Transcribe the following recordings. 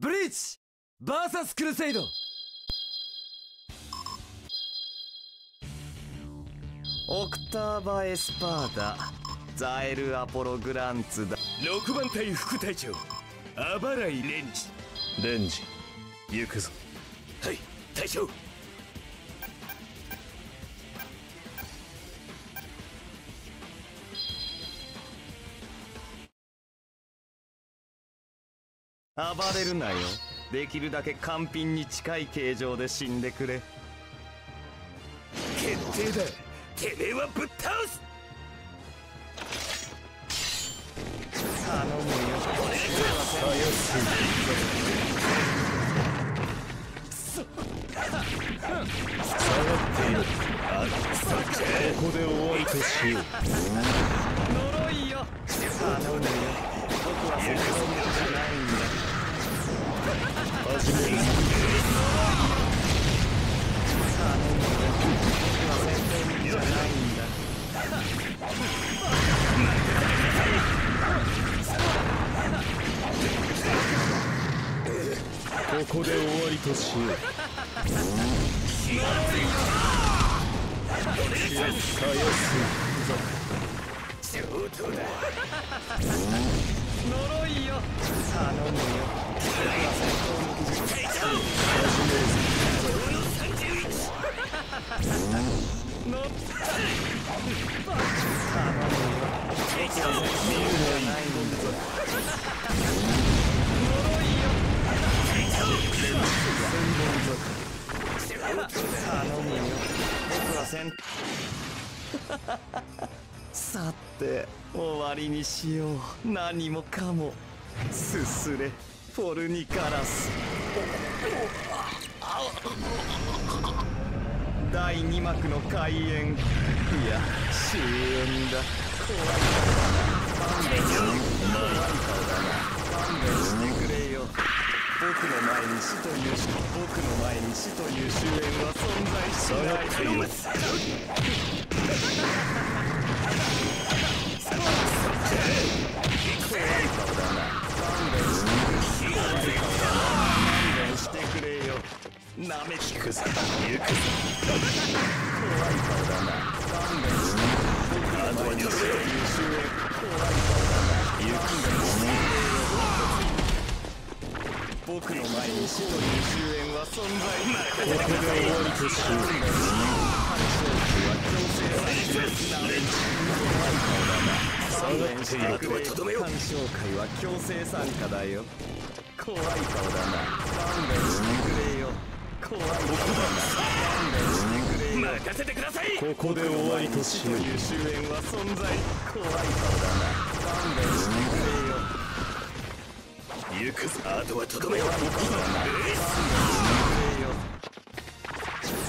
ブリーチバーサスクルセイド。オクターバ・エスパーダザエル・アポロ・グランツだ。6番隊副隊長あばらいレンジ。レンジ行くぞ。はい隊長暴れるなよ。できるだけ完品に近い形状で死んでくれ。決定だ。てめえはぶっ倒す。頼むよ。たやすい下がっているここで終わりとしよう。呪いよ。頼むよ。僕は戦闘力じゃないんだ始めるぞ頼むよ僕はじゃないんだここで終わりとしよう。たやすい上等だ呪いよ頼むよさて終わりにしよう。何もかも。すすれ。フォルニカラス。第2幕の開演。いや終演だ。怖い。勘弁して怖い顔だな勘弁してくれよ。僕の前に死という僕の前に死という終焉は存在しない。頼む怖い顔だな。勘弁して怖い顔だな勘弁してくれよなめてくぞ。行くぞ。怖い顔だな勘弁して僕の前に死という終焉怖い顔だな行くぞ。僕の前に死という終焉は存在ここで終わりとしよ下がっているとはとどめよ鑑賞会は強制参加だよ怖い顔だなここで終わりとしよう終焉は存在怖い顔だな勘弁してくれよ行くぞあとはとどめようくれよ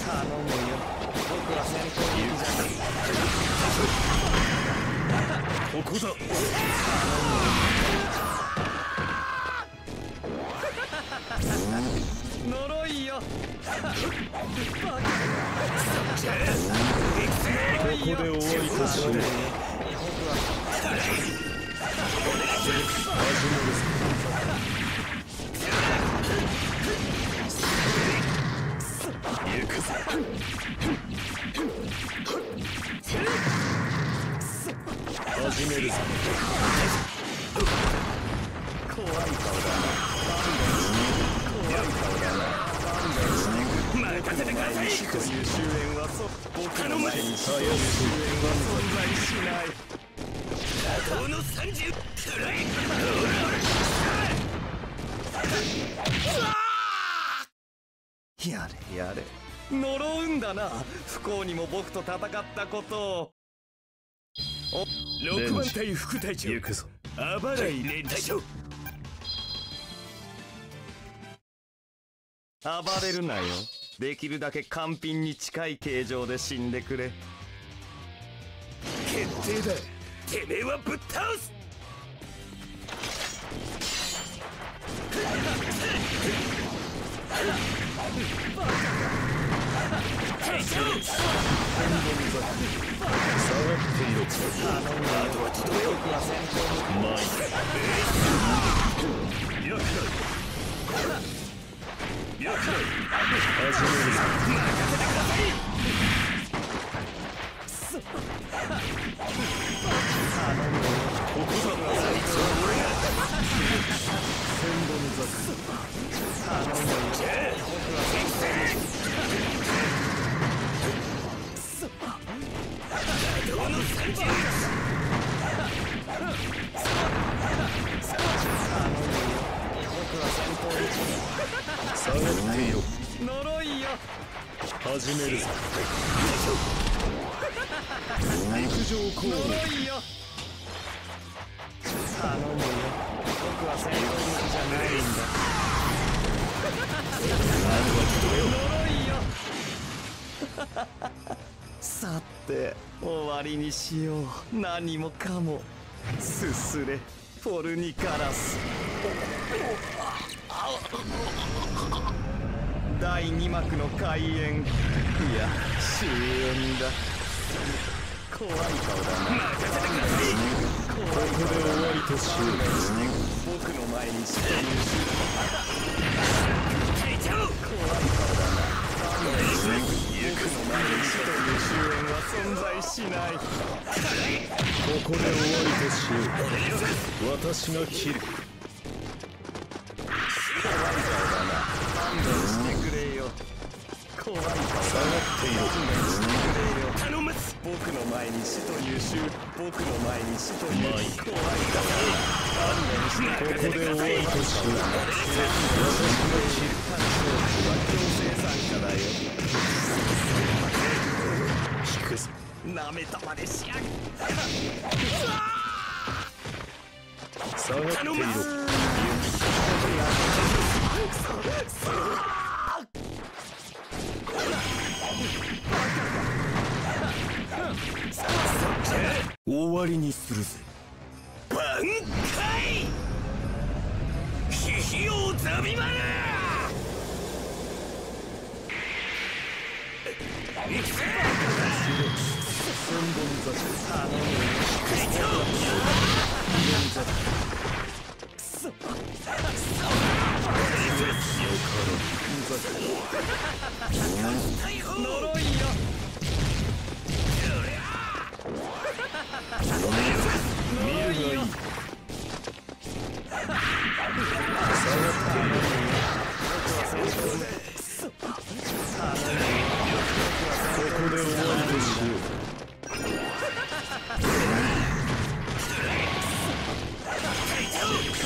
頼むよ僕は戦闘員じゃない。ここだ。呪で終わりとしよう始める行くぞ始めるぞ怖い顔だなな任せてください死という終焉はそ僕の前に死という終焉は存在しないこの30くらいやれやれ。呪うんだな。不幸にも僕と戦ったこと。を6番隊副隊長行くぞあばらいレンジ隊長暴れるなよできるだけ完品に近い形状で死んでくれ。決定だ。てめえはぶっ倒す。っ始めるぞ下が始めるぞ陸上攻撃呪いよ頼むよ僕は戦闘機じゃないんだ。呪いよさて終わりにしよう。何もかも。すすれ。フォルニカラス。第2幕の開演。いや終演だ。怖い顔だな。怖いここで終わりとしよう。僕の前にして怖い顔だな。僕の前に死という終焉は存在しな。いここで終わりとしよう私が切る怖い顔だな下がっていろ頼ます僕の前に死という終僕の前に死というまあいい怖いだな勘弁してくれここで終わりとしよう干渉は強制参加だよ引くぞなめたまでしやが下がっていろわりにするぜ。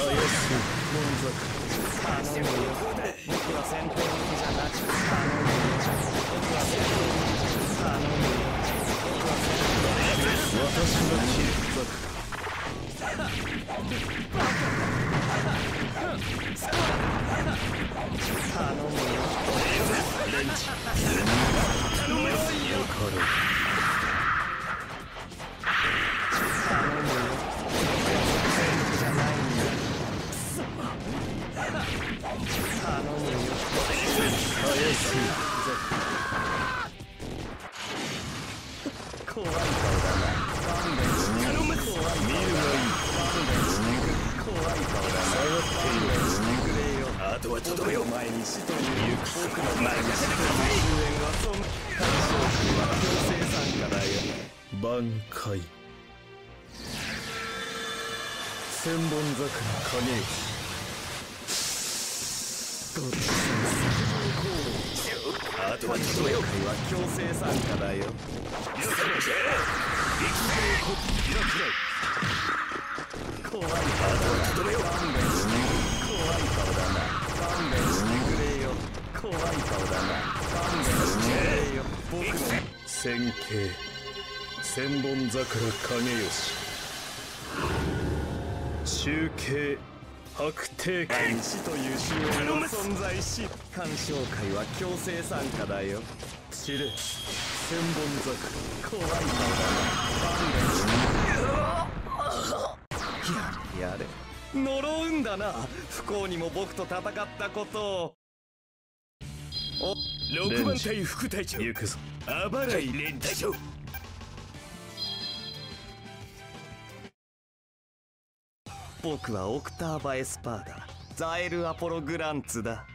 頼むよとはとどめよ僕の前に死という僕の前に死とい終焉はそん干渉機は強制参加だよ挽回千本桜影吉ごちそうあとはとどめよ会は強制参加だよ怖い顔だなとどめよ勘弁して怖い顔だな勘弁してくれよ怖い顔だな勘弁してくれよ僕の千景千本桜影吉中継白帝剣士という終焉は存在し鑑賞会は強制参加だよ知れ千本桜怖い顔だな勘弁してやれやれ呪うんだな。不幸にも僕と戦ったことを。6番隊副隊長。行くぞあばらい連隊長。僕はオクターバ・エスパーダザエル・アポロ・グランツだ。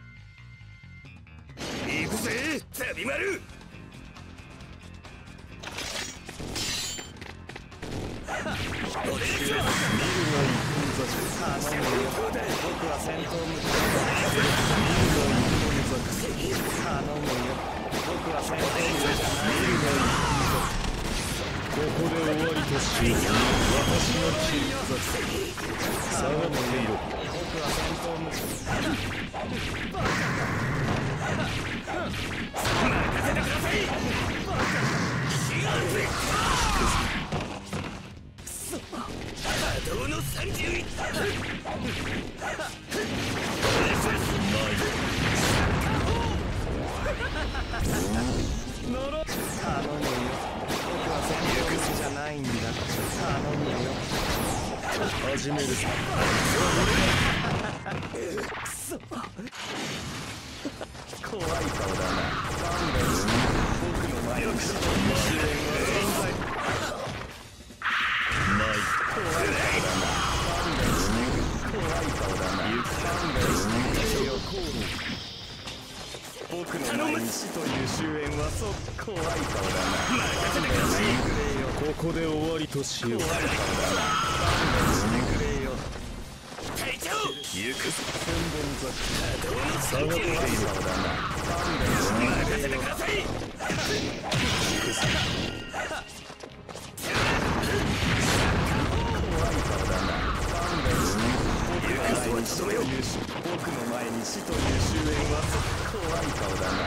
行くぜザビマルお願いします頼むよ僕はここで終わりとしよう私の切り下がっていろ僕は戦闘向き波動31呪頼むよ僕は戦闘向きじゃないんだ頼むよ始めるぞ怖い顔だななんだよ僕の前に死という試練は存在ない怖い顔だな僕の前に死という終焉はそ怖い顔だななんだよしてくれよここで終わりとしよう怖い顔だななんだよしてくれよ隊長行くぞ千本桜下がっていろ怖い顔だななんだよしてくれよください怖い顔僕の前に死という終焉は怖い顔だな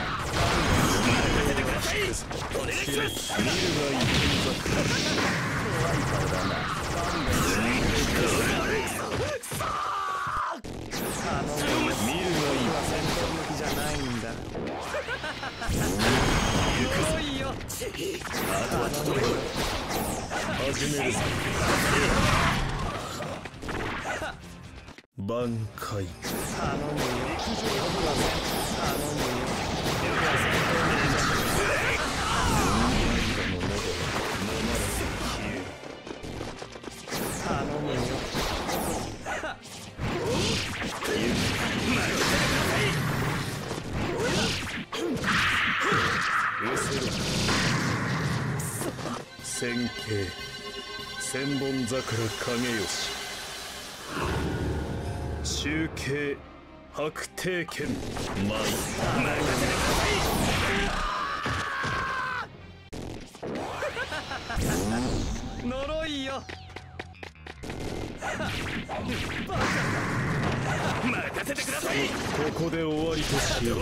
お願いします見るがいい怖い顔だな見るがいいは戦闘向きじゃないんだ来いよ頼むよ始めるぞ挽回。頼むよ頼むよ僕は戦闘向きじゃない頼むよ千景千本桜影吉。中継白帝剣舞呪い。よ任せてください。ここで終わりとしよう。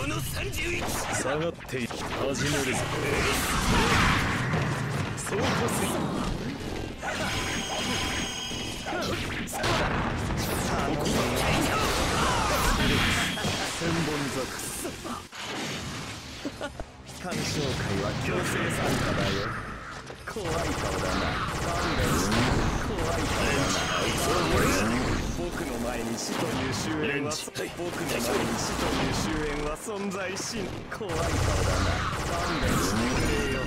下がってい。る始めるぞそう。こ千鑑賞会は強制参加だよ怖い顔だななんだよ怖い顔だな僕の前に死という終焉は僕の前に死という終焉は存在しん怖い顔だななんだよしてくれよ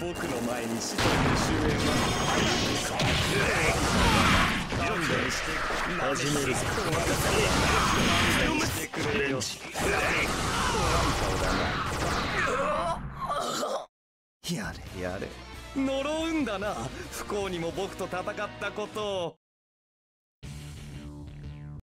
僕の前に死という終焉は勘弁して始めるぞやれやれ。呪うんだな。不幸にも僕と戦ったことを。